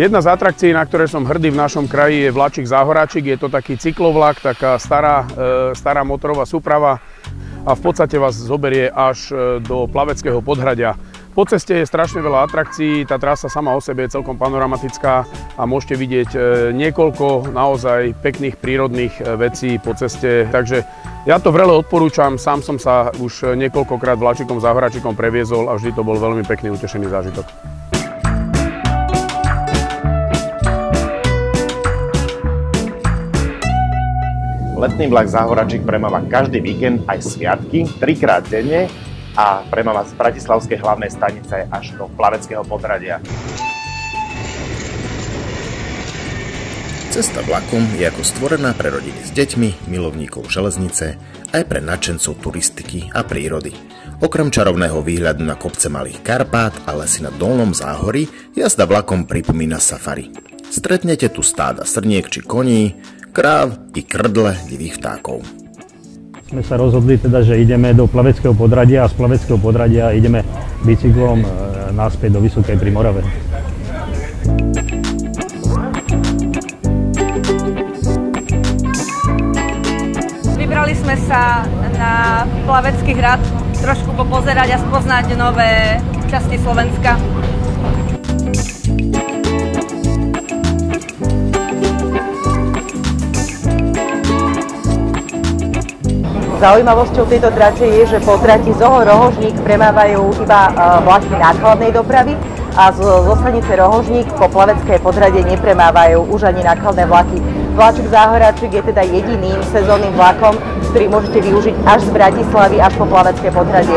Jedna z atrakcií, na ktoré som hrdý v našom kraji, je Vlačik Záhoráčik. Je to taký cyklovlak, taká stará, e, stará motorová súprava a v podstate vás zoberie až e, do plaveckého podhradia. Po ceste je strašne veľa atrakcií, tá trasa sama o sebe je celkom panoramatická a môžete vidieť e, niekoľko naozaj pekných prírodných vecí po ceste. Takže ja to vrele odporúčam, sám som sa už niekoľkokrát vlačikom Záhoráčikom previezol a vždy to bol veľmi pekný, utešený zážitok. Letný vlak Záhoračík premáva každý víkend aj sviatky, trikrát denne a premáva z Bratislavskej hlavnej stanice až do Plaveckého podradia. Cesta vlakom je ako stvorená pre rodiny s deťmi, milovníkov železnice, aj pre nadšencov turistiky a prírody. Okrem čarovného výhľadu na kopce Malých Karpát a lesy na Dolnom Záhorí, jazda vlakom pripomína safari. Stretnete tu stáda srniek či koní, kráv i krdle divých vtákov. Sme sa rozhodli teda, že ideme do Plaveckého podradia a z Plaveckého podradia ideme bicyklom e, naspäť do Vysokej pri Morave. Vybrali sme sa na Plavecký hrad trošku popozerať a spoznať nové časti Slovenska. Zaujímavosťou tejto trate je, že po trati Zoho Rohožník premávajú iba e, vlaky nákladnej dopravy a zo stanice Rohožník po Plavecké podrade nepremávajú už ani nákladné vlaky. Vláčik Záhoráčik je teda jediným sezónnym vlakom, ktorý môžete využiť až z Bratislavy až po Plavecké podhradie.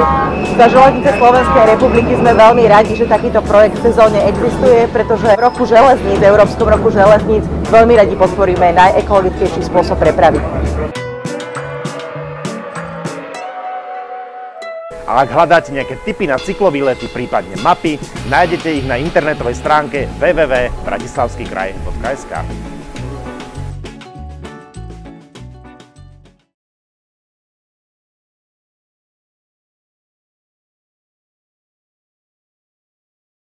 Za železnice Slovenskej republiky sme veľmi radi, že takýto projekt sezóne existuje, pretože v roku železníc, v Európskom roku železníc, veľmi radi podporíme najekologickejší spôsob prepravy. A ak hľadáte nejaké tipy na cyklovýlety, prípadne mapy, nájdete ich na internetovej stránke www.bratislavskykraj.sk.